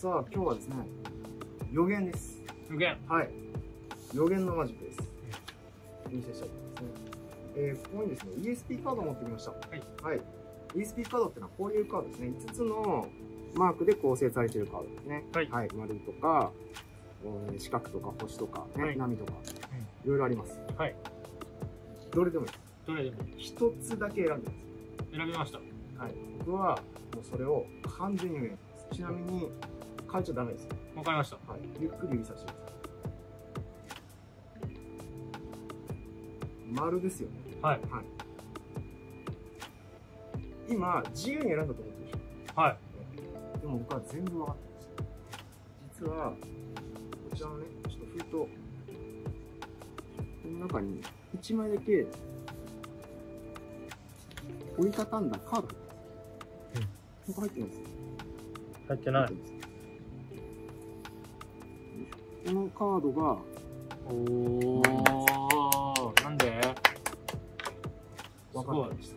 さあ、今日はですね、予言です。無限。はい。予言のマジックです。お見せしたいと思いますね。えー、ここにですね、ESP カードを持ってきました。はい。はい。ESP カードっていうのはこういうカードですね。5つのマークで構成されているカードですね。はいはい。丸とか、えー四角とか星とか、ねはい波とか、いろいろあります。はい。どれでもいい。どれでも一つだけ選んでくだ選びました。はい。僕は、もうそれを完全に予言。ちなみに、変えちゃダメですよ。わかりました。はい。ゆっくり指さしてください。丸ですよね。はい。はい。今、自由に選んだと思ってるでしはい。ょ。でも僕は全部分かってます。実は、こちらのね、ちょっと封筒、この中に1枚だけ、折りたたんだカードが入ってます。ここ入ってないですよ。入ってない。このカードが、おー。なんで？分かってました。